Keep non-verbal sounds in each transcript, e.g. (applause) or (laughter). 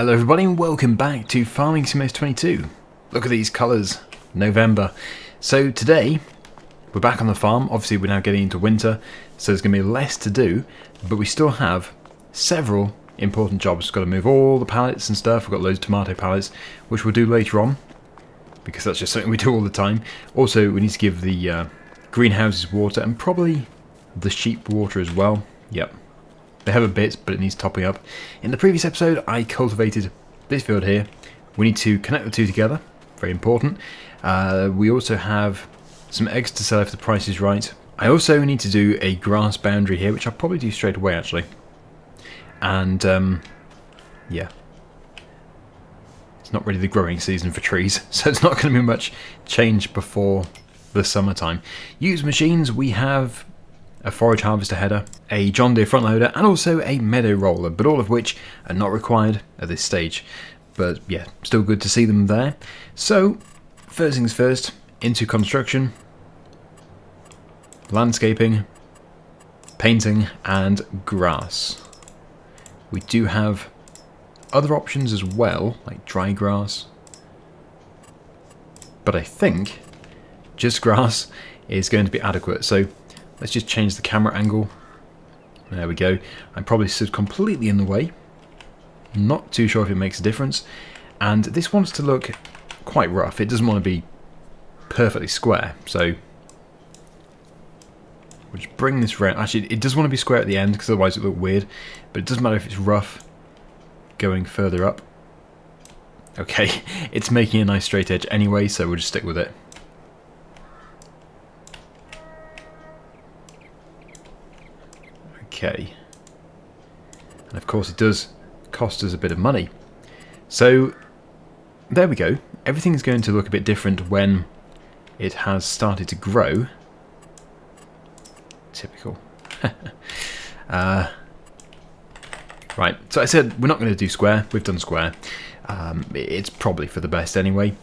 Hello everybody and welcome back to Farming Simulator 22. Look at these colours, November. So today, we're back on the farm, obviously we're now getting into winter, so there's going to be less to do, but we still have several important jobs. We've got to move all the pallets and stuff, we've got loads of tomato pallets, which we'll do later on, because that's just something we (laughs) do all the time. Also, we need to give the uh, greenhouses water, and probably the sheep water as well. Yep, they have a bit, but it needs topping up. In the previous episode, I cultivated this field here. We need to connect the two together. Very important. Uh, we also have some eggs to sell if the price is right. I also need to do a grass boundary here, which I'll probably do straight away, actually. And, um, yeah. It's not really the growing season for trees, (laughs) so it's not going to be much change before the summertime. Use machines, we have a forage harvester header, a John Deere front loader, and also a meadow roller, but all of which are not required at this stage. But yeah, still good to see them there. So, first things first, into construction, landscaping, painting, and grass. We do have other options as well, like dry grass. But I think just grass is going to be adequate. So Let's just change the camera angle. There we go. I probably stood completely in the way. Not too sure if it makes a difference. And this wants to look quite rough. It doesn't want to be perfectly square. So we'll just bring this round. Actually, it does want to be square at the end because otherwise it look weird. But it doesn't matter if it's rough going further up. Okay, (laughs) it's making a nice straight edge anyway, so we'll just stick with it. Okay. And of course it does cost us a bit of money. So there we go. Everything's going to look a bit different when it has started to grow. Typical. (laughs) uh, right, so I said we're not going to do square. We've done square. Um, it's probably for the best anyway.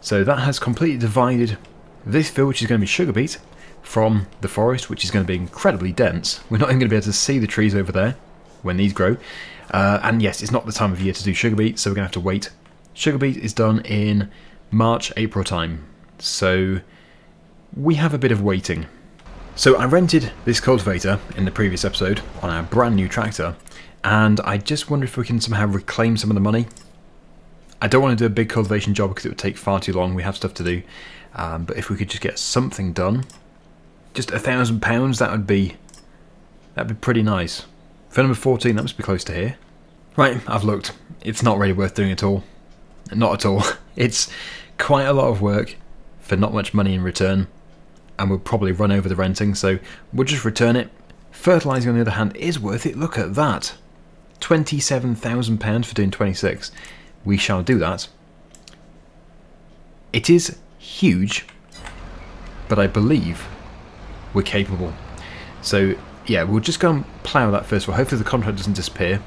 So that has completely divided this field, which is going to be sugar beet, from the forest, which is going to be incredibly dense. We're not even going to be able to see the trees over there when these grow. Uh, and yes, it's not the time of year to do sugar beet, so we're going to have to wait. Sugar beet is done in March, April time. So we have a bit of waiting. So I rented this cultivator in the previous episode on our brand new tractor, and I just wonder if we can somehow reclaim some of the money. I don't want to do a big cultivation job because it would take far too long, we have stuff to do, um, but if we could just get something done, just a thousand pounds, that would be that'd be pretty nice. For number 14, that must be close to here. Right, I've looked. It's not really worth doing at all. Not at all. (laughs) It's quite a lot of work for not much money in return, and we'll probably run over the renting, so we'll just return it. Fertilising, on the other hand, is worth it. Look at that. £27,000 for doing 26. We shall do that. It is huge, but I believe we're capable. So yeah, we'll just go and plough that first of. Hopefully the contract doesn't disappear.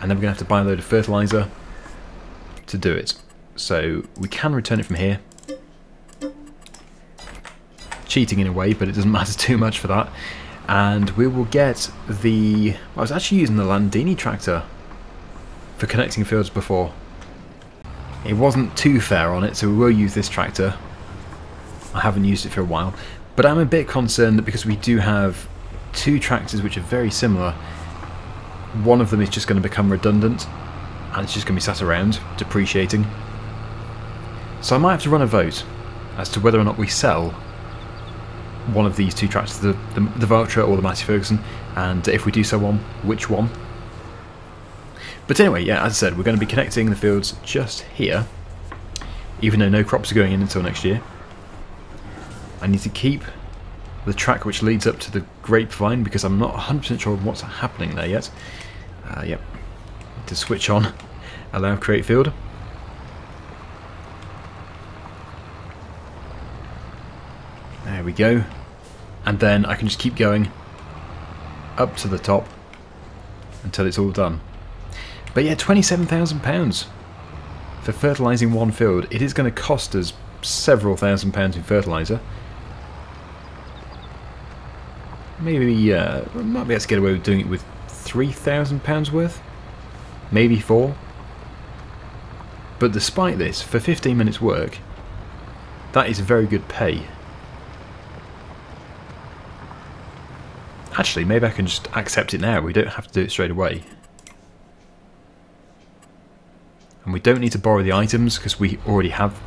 And then we're going to have to buy a load of fertiliser to do it. So we can return it from here. Cheating in a way, but it doesn't (laughs) matter too much for that. And we will get the... I was actually using the Landini tractor for connecting fields before. It wasn't too fair on it, so we will use this tractor. I haven't used it for a while. But I'm a bit concerned that because we do have two tractors which are very similar, one of them is just going to become redundant and it's just going to be sat around depreciating. So I might have to run a vote as to whether or not we sell one of these two tractors, the, the, the Valtra or the Massey Ferguson, and if we do sell one, which one. But anyway, yeah, as I said, we're going to be connecting the fields just here, even though no crops are going in until next year. I need to keep the track which leads up to the grapevine because I'm not 100% sure what's happening there yet. Uh, yep. To switch on, allow create field. There we go. And then I can just keep going up to the top until it's all done. But yeah, £27,000 for fertilising one field. It is going to cost us several thousand pounds in fertiliser. Maybe, uh, might be able to get away with doing it with £3,000 worth? Maybe four? But despite this, for 15 minutes work, that is very good pay. Actually, maybe I can just accept it now. We don't have to do it straight away. And we don't need to borrow the items because we already have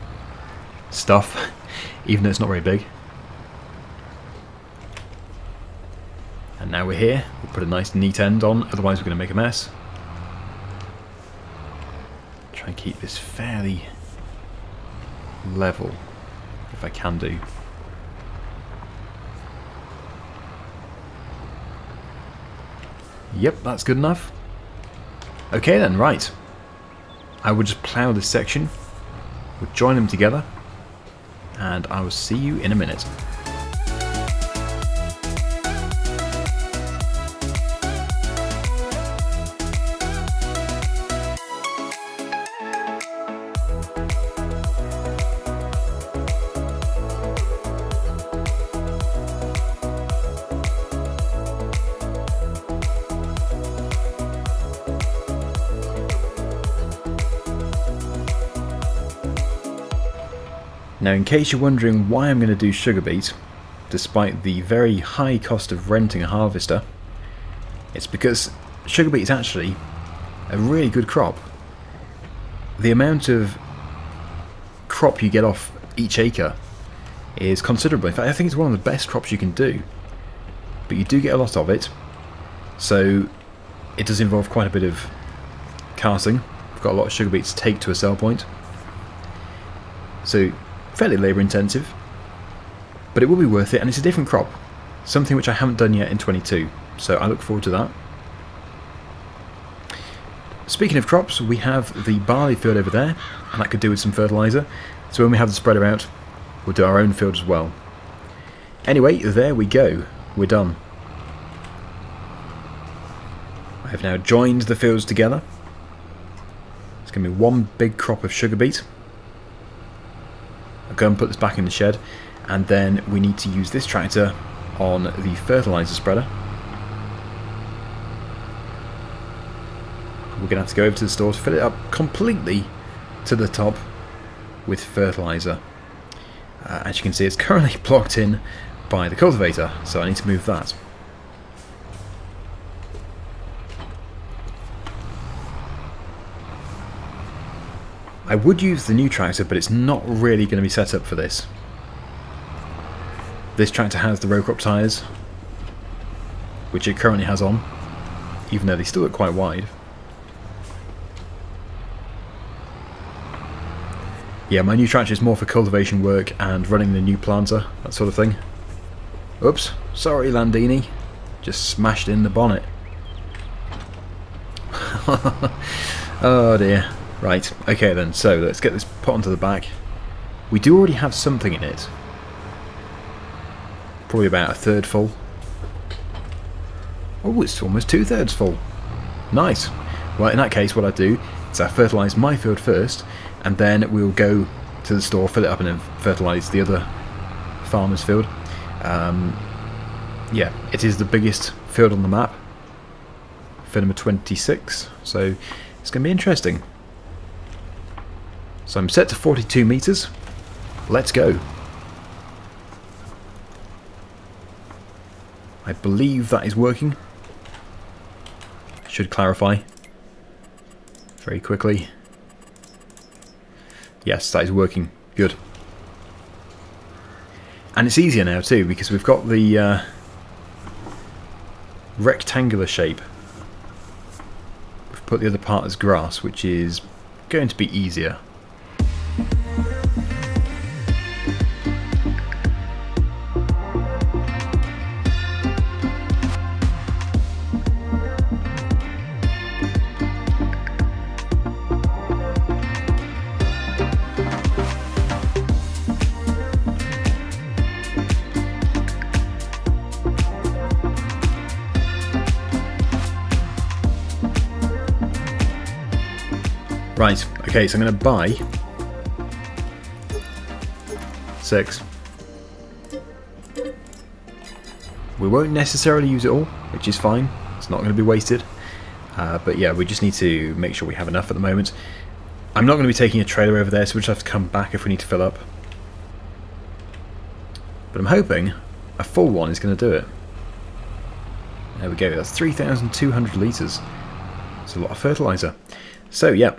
stuff, (laughs) even though it's not very big. Now we're here. We'll put a nice neat end on, otherwise we're going to make a mess. Try and keep this fairly level, if I can do. Yep, that's good enough. Okay then, right. I will just plough this section, we'll join them together, and I will see you in a minute. Now in case you're wondering why I'm going to do sugar beet, despite the very high cost of renting a harvester, it's because sugar beet is actually a really good crop. The amount of crop you get off each acre is considerable. In fact, I think it's one of the best crops you can do. But you do get a lot of it, so it does involve quite a bit of casting. We've got a lot of sugar beets to take to a sell point. So fairly labour intensive, but it will be worth it and it's a different crop, something which I haven't done yet in 22, so I look forward to that. Speaking of crops, we have the barley field over there, and that could do with some fertiliser, so when we have the spreader out, we'll do our own field as well. Anyway, there we go, we're done. I have now joined the fields together. It's going to be one big crop of sugar beet. Go and put this back in the shed and then we need to use this tractor on the fertiliser spreader. We're going to have to go over to the store to fill it up completely to the top with fertiliser. Uh, as you can see it's currently (laughs) blocked in by the cultivator so I need to move that. I would use the new tractor, but it's not really going to be set up for this. This tractor has the row crop tyres, which it currently has on, even though they still look quite wide. Yeah, my new tractor is more for cultivation work and running the new planter, that sort of thing. Oops, sorry Landini, just smashed in the bonnet. (laughs) oh dear. Right, okay then, so let's get this put onto the back. We do already have something in it. Probably about a third full. Oh, it's almost two-thirds full. Nice. Well, in that case, what I do is I fertilise my field first, and then we'll go to the store, fill it up, and then fertilise the other farmer's field. Um, yeah, it is the biggest field on the map. Field number 26, so it's going to be interesting. So I'm set to 42 meters. Let's go. I believe that is working. Should clarify very quickly. Yes, that is working. Good. And it's easier now too because we've got the uh, rectangular shape. We've put the other part as grass, which is going to be easier. Okay, so I'm going to buy six. We won't necessarily use it all, which is fine. It's not going to be wasted. Uh, but yeah, we just need to make sure we have enough at the moment. I'm not going to be taking a trailer over there, so we'll just have to come back if we need to fill up. But I'm hoping a full one is going to do it. There we go, that's 3,200 litres. It's a lot of fertiliser. So, yeah,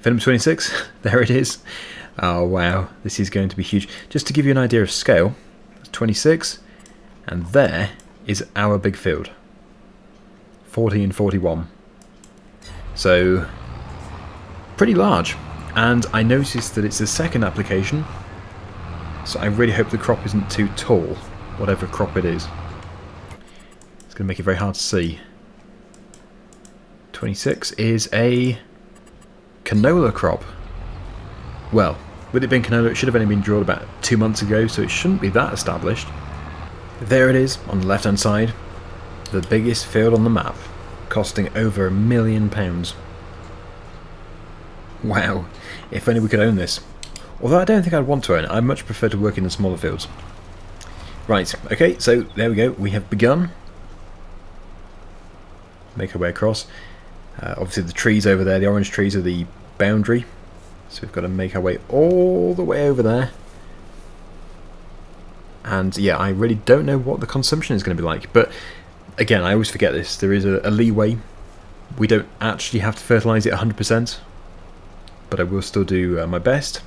Venom 26, (laughs) there it is. Oh, wow, this is going to be huge. Just to give you an idea of scale, 26, and there is our big field. 40 and 41. So, pretty large. And I noticed that it's the second application, so I really hope the crop isn't too tall, whatever crop it is. It's going to make it very hard to see. 26 is a canola crop. Well, with it being canola, it should have only been drilled about two months ago, so it shouldn't be that established. There it is, on the left-hand side. The biggest field on the map, costing over a million pounds. Wow, if only we could own this. Although I don't think I'd want to own it, I much prefer to work in the smaller fields. Right, okay, so there we go, we have begun. Make our way across. Uh, obviously the trees over there, the orange trees are the boundary. So we've got to make our way all the way over there. And yeah, I really don't know what the consumption is going to be like. But again, I always forget this. There is a, a leeway. We don't actually have to fertilise it 100%. But I will still do uh, my best.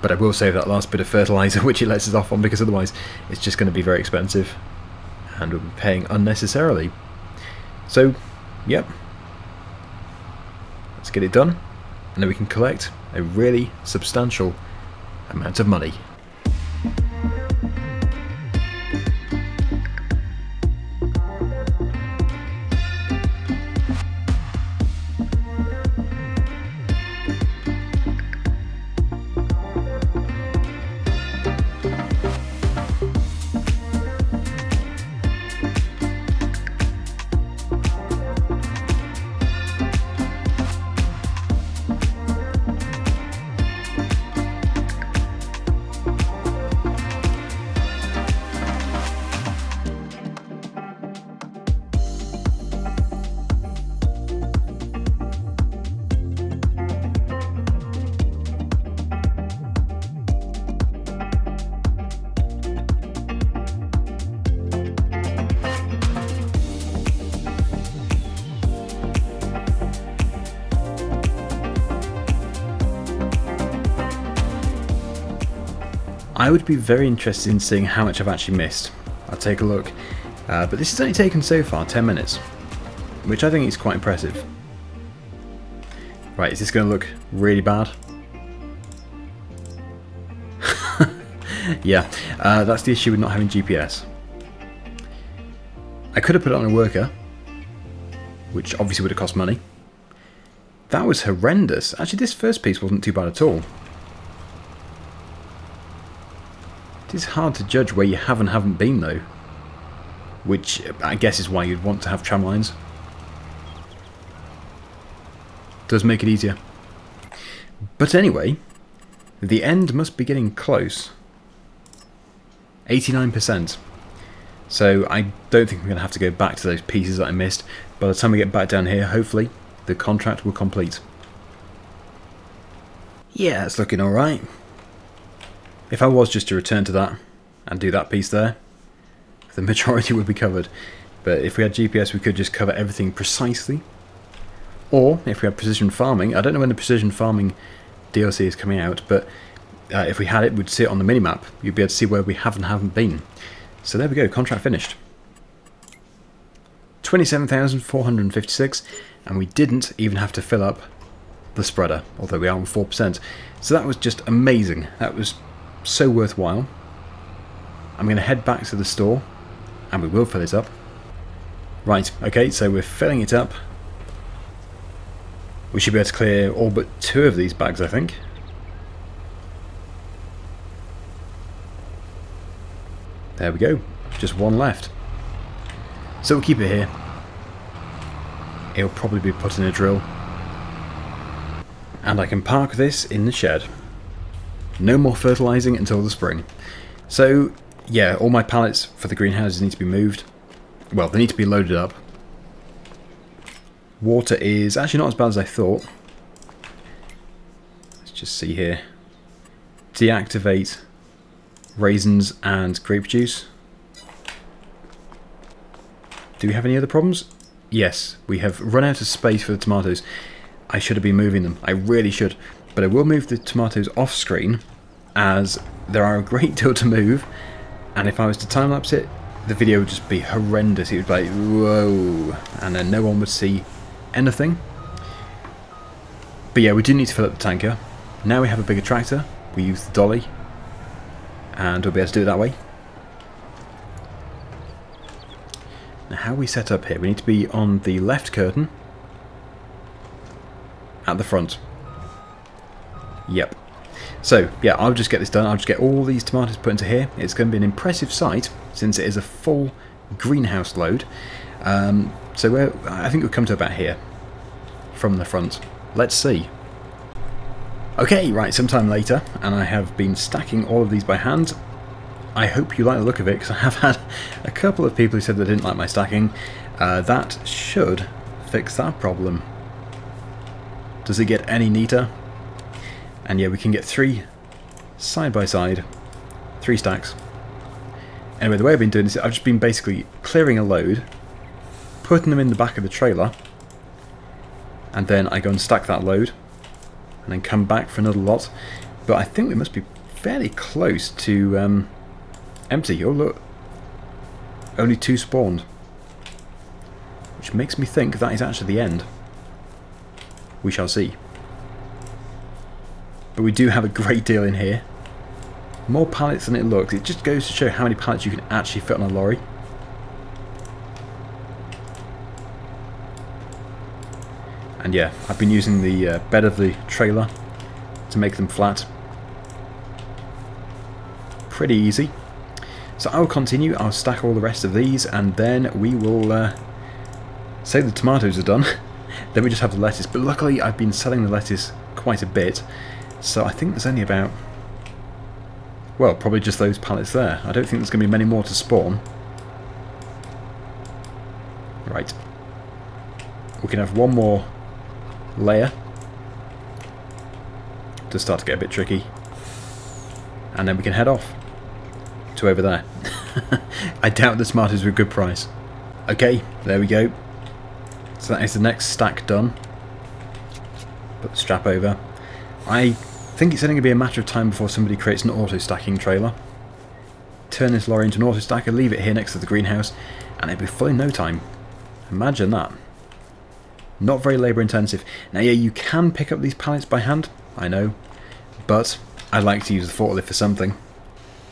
But I will save that last bit of fertiliser (laughs) which it lets us off on because otherwise it's just going to be very expensive. And we'll be paying unnecessarily. So, yep. Get it done. And then we can collect a really substantial amount of money. I would be very interested in seeing how much I've actually missed. I'll take a look. Uh, but this has only taken so far 10 minutes, which I think is quite impressive. Right, is this going to look really bad? (laughs) yeah, uh, that's the issue with not having GPS. I could have put it on a worker, which obviously would have cost money. That was horrendous. Actually, this first piece wasn't too bad at all. It is hard to judge where you have and haven't been though. Which uh, I guess is why you'd want to have tram lines. Does make it easier. But anyway, the end must be getting close. 89%. So I don't think I'm going to have to go back to those pieces that I missed. By the time we get back down here, hopefully, the contract will complete. Yeah, it's looking alright. If I was just to return to that and do that piece there, the (laughs) majority would be covered. But if we had GPS, we could just cover everything precisely. Or, if we had precision farming, I don't know when the precision farming DLC is coming out, but uh, if we had it, we'd see it on the minimap. You'd be able to see where we have and haven't been. So there we go, contract finished. 27,456, and we didn't even have to fill up the spreader, although we are on 4%. So that was just amazing. That was so worthwhile. I'm going to head back to the store and we will fill it up. Right, okay, so we're filling it up. We should be able to clear all but two of these bags, I think. There we go, just one left. So we'll keep it here. It'll probably be put in a drill. And I can park this in the shed. No more fertilising until the spring. So, yeah, all my pallets for the greenhouses need to be moved. Well, they need to be loaded up. Water is actually not as bad as I thought. Let's just see here. Deactivate raisins and grape juice. Do we have any other problems? Yes, we have run out of space for the tomatoes. I should have been moving them. I really should. But I will move the tomatoes off screen as there are a great (laughs) deal to move. And if I was to time-lapse it, the video would just be horrendous. It would be like, whoa. And then no one would see anything. But yeah, we do need to fill up the tanker. Now we have a bigger tractor. We use the dolly. And we'll be able to do it that way. Now how we set up here, we need to be on the left curtain at the front. Yep. So, yeah, I'll just get this done. I'll just get all these tomatoes put into here. It's going to be an impressive sight since it is a full greenhouse load. Um, so I think we'll come to about here from the front. Let's see. Okay, right, sometime later, and I have been stacking all of these by hand. I hope you like the look of it, because I have (laughs) had a couple of people who said they didn't like my stacking. Uh, that should fix that problem. Does it get any neater? And yeah, we can get three side by side, three stacks. Anyway, the way I've been doing this, I've just been basically clearing a load, putting them in the back of the trailer, and then I go and stack that load, and then come back for another lot. But I think we must be fairly close to um, empty. Oh look, only two spawned. Which makes me think that is actually the end. We shall see. But we do have a great deal in here. More pallets than it looks. It just goes to show how many pallets you can actually fit on a lorry. And yeah, I've been using the uh, bed of the trailer to make them flat. Pretty easy. So I'll continue, I'll stack all the rest of these, and then we will uh, say the tomatoes are done. (laughs) then we just have the lettuce. But luckily I've been selling the lettuce quite a bit, so I think there's only about, well, probably just those pallets there. I don't think there's going to be many more to spawn. Right. We can have one more layer to start to get a bit tricky. And then we can head off to over there. (laughs) I doubt the smart is a good price. Okay, there we go. So that is the next stack done. Put the strap over. I think it's only going to be a matter of time before somebody creates an auto-stacking trailer. Turn this lorry into an auto-stacker, leave it here next to the greenhouse, and it'll be full in no time. Imagine that. Not very labour intensive. Now yeah, you can pick up these pallets by hand, I know, but I'd like to use the forklift for something.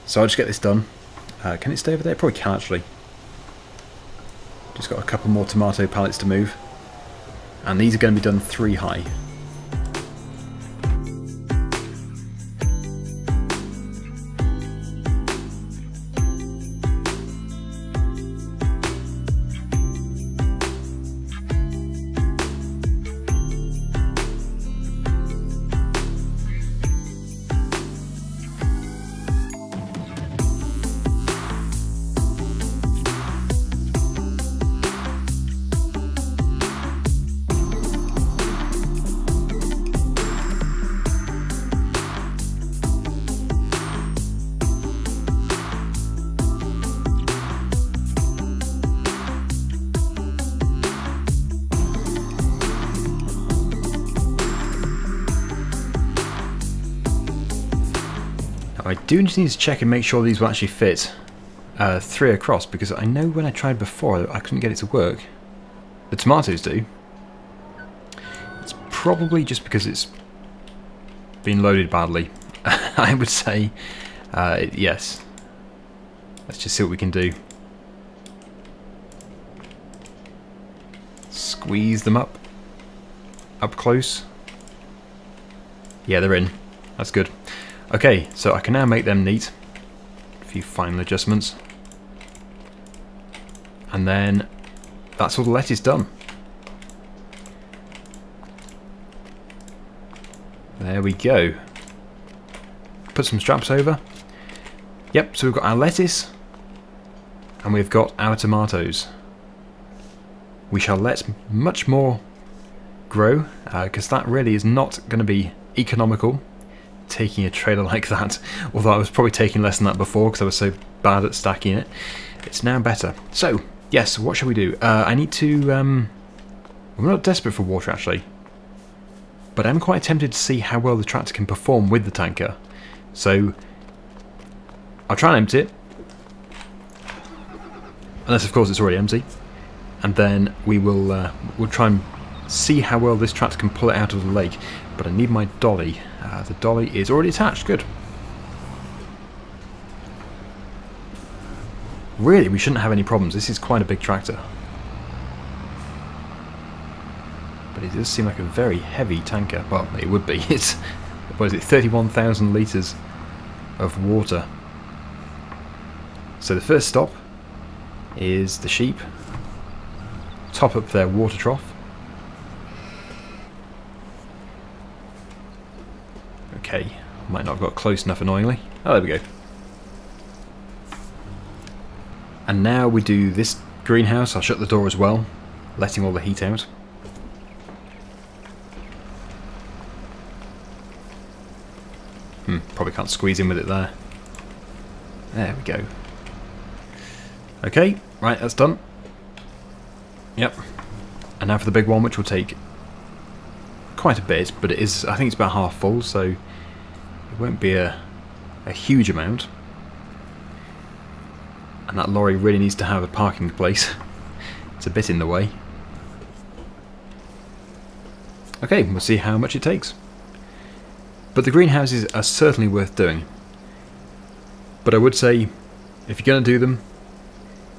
So I'll just get this done. Uh, can it stay over there? Probably can actually. Just got a couple more tomato pallets to move. And these are going to be done three high. Do just need to check and make sure these will actually fit uh, three across because I know when I tried before I couldn't get it to work. The tomatoes do. It's probably just because it's been loaded badly. (laughs) I would say uh, yes. Let's just see what we can do. Squeeze them up. Up close. Yeah, they're in. That's good. Okay, so I can now make them neat. A few final adjustments. And then that's all the lettuce done. There we go. Put some straps over. Yep, so we've got our lettuce and we've got our tomatoes. We shall let much more grow because uh, that really is not going to be economical taking a trailer like that, although I was probably taking less than that before because I was so bad at stacking it. It's now better. So, yes, what shall we do? Uh, I need to... Um, I'm not desperate for water, actually. But I'm quite tempted to see how well the tractor can perform with the tanker. So, I'll try and empty it. Unless, of course, it's already empty. And then we will uh, we'll try and see how well this tractor can pull it out of the lake. But I need my dolly. Uh, the dolly is already attached. Good. Really, we shouldn't have any problems. This is quite a big tractor. But it does seem like a very heavy tanker. Well, it would be. (laughs) It's, what is it, 31,000 litres of water. So the first stop is the sheep. Top up their water trough. Okay, might not have got close enough annoyingly. Oh, there we go. And now we do this greenhouse. I'll shut the door as well, letting all the heat out. Hmm, probably can't squeeze in with it there. There we go. Okay, right, that's done. Yep. And now for the big one, which will take quite a bit, but it is, I think it's about half full, so it won't be a, a huge amount. And that lorry really needs to have a parking place. (laughs) it's a bit in the way. Okay, we'll see how much it takes. But the greenhouses are certainly worth doing. But I would say, if you're going to do them,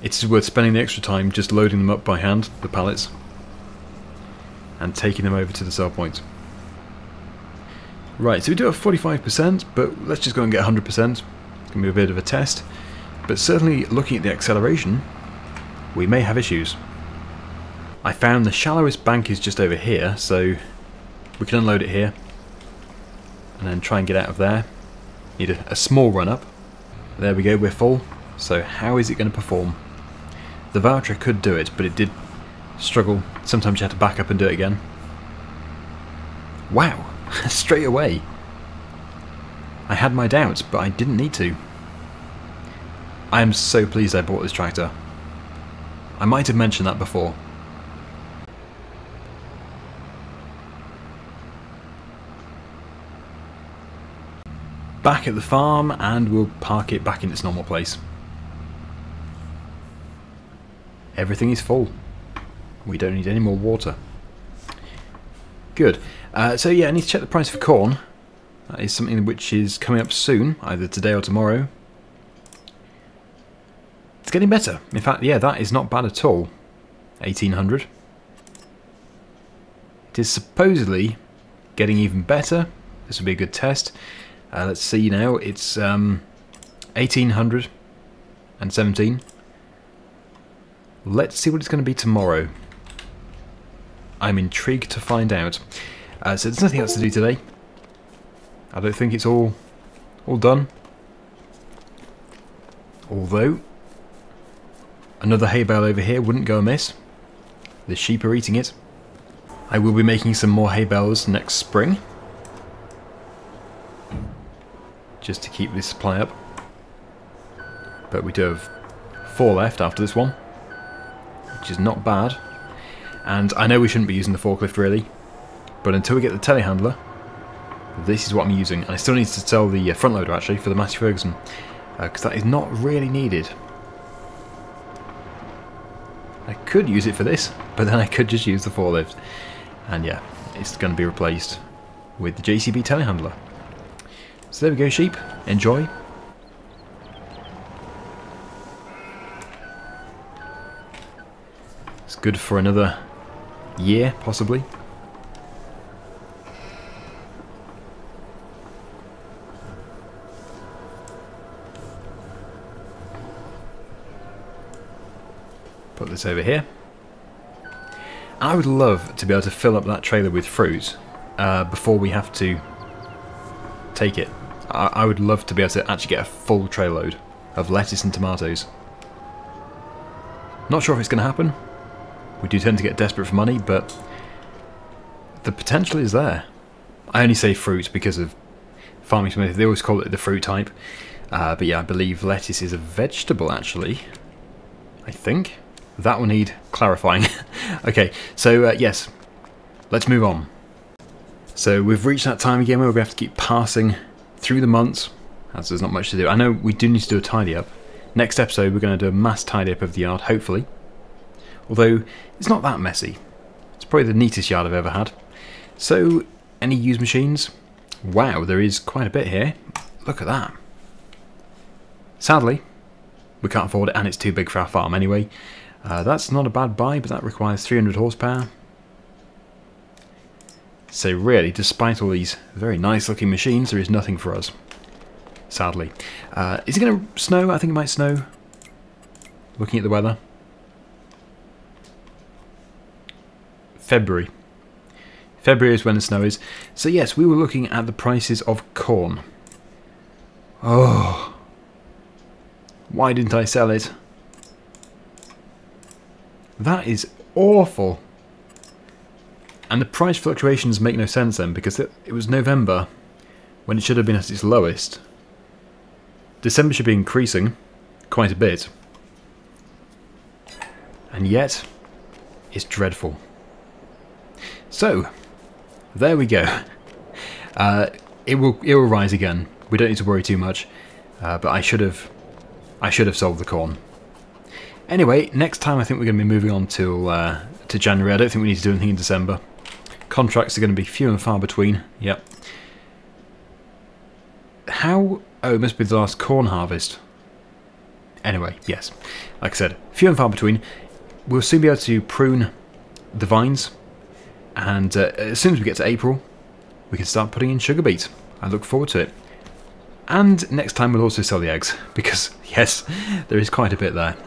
it's worth spending the extra time just loading them up by hand, the pallets, and taking them over to the sell point. Right, so we do have 45%, but let's just go and get 100%. It's going to be a bit of a test. But certainly, looking at the acceleration, we may have issues. I found the shallowest bank is just over here, so we can unload it here and then try and get out of there. Need a, a small run up. There we go, we're full. So how is it going to perform? The Valtra could do it, but it did struggle. Sometimes you had to back up and do it again. Wow, (laughs) straight away. I had my doubts, but I didn't need to. I am so pleased I bought this tractor. I might have mentioned that before. back at the farm and we'll park it back in its normal place. Everything is full. We don't need any more water. Good. Uh, so yeah, I need to check the price for corn. That is something which is coming up soon, either today or tomorrow. It's getting better. In fact, yeah, that is not bad at all. 1800. It is supposedly getting even better. This will be a good test. Uh, let's see now, it's um, 1817. Let's see what it's going to be tomorrow. I'm intrigued to find out. Uh, so there's nothing else to do today. I don't think it's all all done. Although, another hay bale over here wouldn't go amiss. The sheep are eating it. I will be making some more hay bales next spring. just to keep this supply up. But we do have four left after this one, which is not bad. And I know we shouldn't be using the forklift really, but until we get the telehandler, this is what I'm using. And I still need to sell the uh, front loader actually for the Massey Ferguson, because uh, that is not really needed. I could use it for this, but then I could just use the forklift. And yeah, it's going to be replaced with the JCB telehandler. So there we go, sheep. Enjoy. It's good for another year, possibly. Put this over here. I would love to be able to fill up that trailer with fruit uh, before we have to take it. I, I would love to be able to actually get a full tray load of lettuce and tomatoes. Not sure if it's going to happen. We do tend to get desperate for money, but the potential is there. I only say fruit because of farming simulator. They always call it the fruit type. Uh, but yeah, I believe lettuce is a vegetable actually. I think. That will need clarifying. (laughs) okay, so uh, yes, let's move on. So we've reached that time again where we have to keep passing through the months, as there's not much to do. I know we do need to do a tidy up. Next episode we're going to do a mass tidy up of the yard, hopefully. Although, it's not that messy. It's probably the neatest yard I've ever had. So, any used machines? Wow, there is quite a bit here. Look at that. Sadly, we can't afford it and it's too big for our farm anyway. Uh, that's not a bad buy, but that requires 300 horsepower. So really, despite all these very nice looking machines, there is nothing for us. Sadly. Uh, is it going to snow? I think it might snow. Looking at the weather. February. February is when the snow is. So yes, we were looking at the prices of corn. Oh. Why didn't I sell it? That is awful. And the price fluctuations make no sense then, because it, it was November, when it should have been at its lowest. December should be increasing, quite a bit. And yet, it's dreadful. So, there we go. Uh, it will it will rise again. We don't need to worry too much. Uh, but I should have I should have sold the corn. Anyway, next time I think we're going to be moving on till uh, to January. I don't think we need to do anything in December. Contracts are going to be few and far between. Yep. How? Oh, it must be the last corn harvest. Anyway, yes. Like I said, few and far between. We'll soon be able to prune the vines. And uh, as soon as we get to April, we can start putting in sugar beet. I look forward to it. And next time we'll also sell the eggs, (laughs) because yes, there is quite a bit there.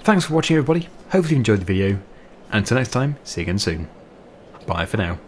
Thanks for watching everybody, hopefully you enjoyed the video, and until next time, see you again soon. Bye for now.